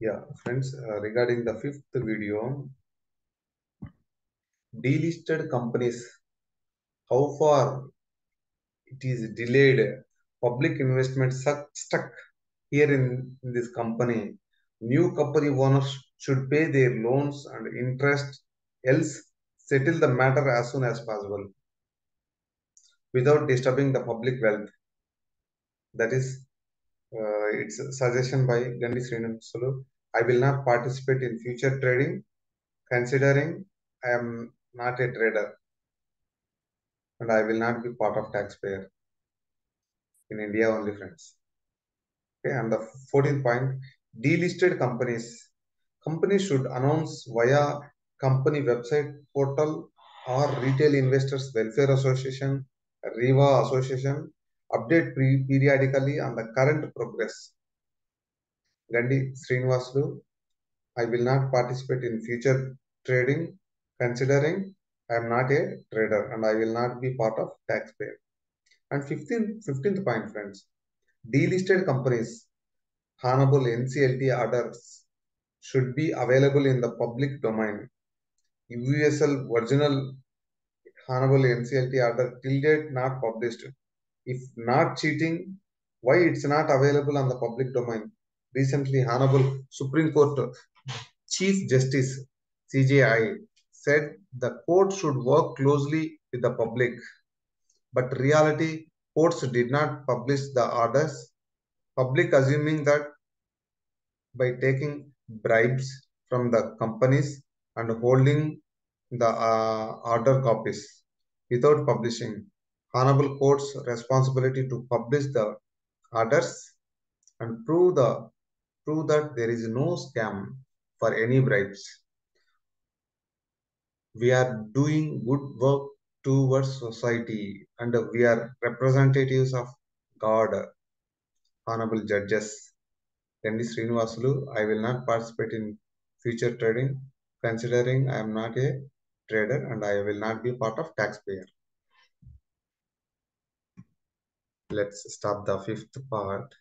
Yeah, friends, uh, regarding the fifth video, delisted companies, how far it is delayed, public investment stuck, here in, in this company. New company owners should pay their loans and interest, else settle the matter as soon as possible without disturbing the public wealth. That is, Uh, it's a suggestion by Gandhi Srinivasulu. I will not participate in future trading, considering I am not a trader and I will not be part of taxpayer in India only, friends. Okay, and the 14th point, delisted companies. Companies should announce via company website portal or Retail Investors Welfare Association, RIWA Association, update periodically on the current progress. Gandhi Srinivasulu, I will not participate in future trading considering I am not a trader and I will not be part of taxpayer. And 15th, 15th point, friends, delisted companies, honorable NCLT orders should be available in the public domain. USL original honorable NCLT order till date not published. If not cheating, why it's not available on the public domain? Recently, honorable Supreme Court Chief Justice CJI said the court should work closely with the public, but reality courts did not publish the orders. Public assuming that by taking bribes from the companies and holding the uh, order copies without publishing. Honorable court's responsibility to publish the orders and prove the prove that there is no scam for any bribes. We are doing good work towards society and we are representatives of God. Honorable judges. Gandhi Srinivasulu, I will not participate in future trading considering I am not a trader and I will not be part of taxpayer. Let's stop the fifth part.